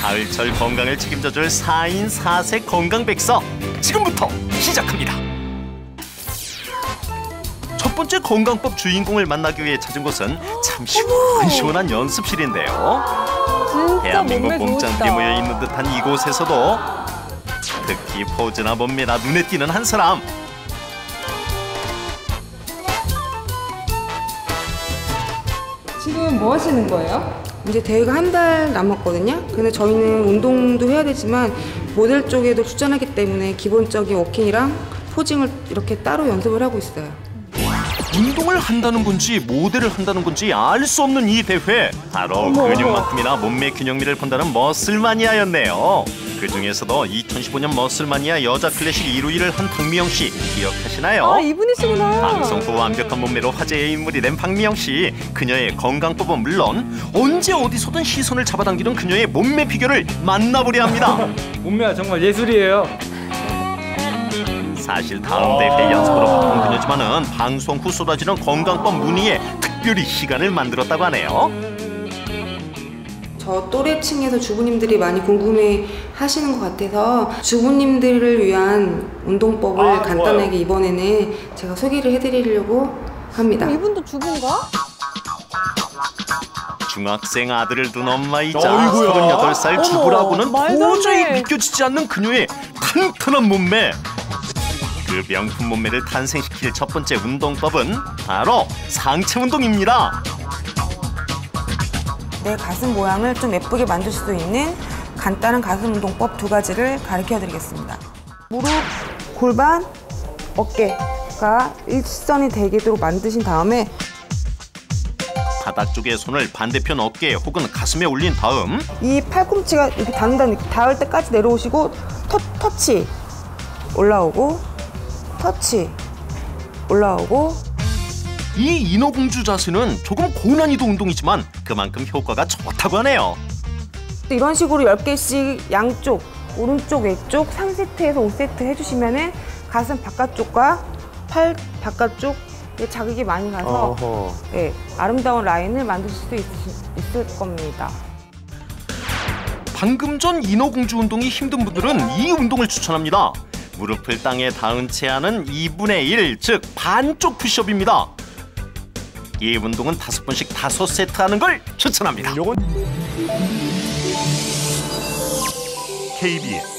가을철 건강을 책임져줄 4인 4색 건강백서 지금부터 시작합니다. 첫 번째 건강법 주인공을 만나기 위해 찾은 곳은 참 시원시원한 연습실인데요. 대한민국 몸짱들이. 모여 있는 듯한 이곳에서도 특히 포즈나 몸매나 눈에 띄는 한 사람 지금 뭐 하시는 거예요? 이제 대회가 한 달 남았거든요. 근데 저희는 운동도 해야 되지만 모델 쪽에도 출전하기 때문에 기본적인 워킹이랑 포징을 이렇게 따로 연습을 하고 있어요. 운동을 한다는 건지 모델을 한다는 건지 알 수 없는 이 대회 바로 근육만큼이나 몸매 균형미를 본다는 머슬마니아였네요 그 중에서도 2015년 머슬마니아 여자 클래식 1위를 한 박미영 씨 기억하시나요? 아 이분이시구나. 방송 후 완벽한 몸매로 화제의 인물이 된 박미영 씨 그녀의 건강법은 물론 언제 어디서든 시선을 잡아당기는 그녀의 몸매 비결을 만나보려 합니다 몸매가 정말 예술이에요. 사실 다음 대회 연습으로 바쁜 그녀지만은 방송 후 쏟아지는 건강법 문의에 특별히 시간을 만들었다고 하네요. 저 또래층에서 주부님들이 많이 궁금해 하시는 것 같아서 주부님들을 위한 운동법을 간단하게 이번에는 제가 소개를 해드리려고 합니다. 이분도 주부인가? 중학생 아들을 둔 엄마이자 어이구야. 38살 주부라고는 도저히 돼. 믿겨지지 않는 그녀의 탄탄한 몸매. 그 명품 몸매를 탄생시킬 첫 번째 운동법은 바로 상체 운동입니다. 내 가슴 모양을 좀 예쁘게 만들 수 있는 간단한 가슴 운동법 두 가지를 가르쳐 드리겠습니다. 무릎, 골반, 어깨가 일직선이 되도록 만드신 다음에 바닥 쪽에 손을 반대편 어깨 혹은 가슴에 올린 다음 이 팔꿈치가 이렇게 닿는다는 느낌, 닿을 때까지 내려오시고 터, 터치 올라오고 터치 올라오고 이 인어공주 자세는 조금 고난이도 운동이지만 그만큼 효과가 좋다고 하네요. 또 이런 식으로 10개씩 양쪽 오른쪽 왼쪽 3세트에서 5세트 해주시면은 가슴 바깥쪽과 팔 바깥쪽 자극이 많이 가서 예, 아름다운 라인을 만드실 수 있, 있을 겁니다. 방금 전 인어공주 운동이 힘든 분들은 이 운동을 추천합니다. 무릎을 땅에 닿은 채 하는 2분의 1, 즉 반쪽 푸시업입니다. 이 운동은 다섯 번씩 다섯 세트 하는 걸 추천합니다. 요건 KBS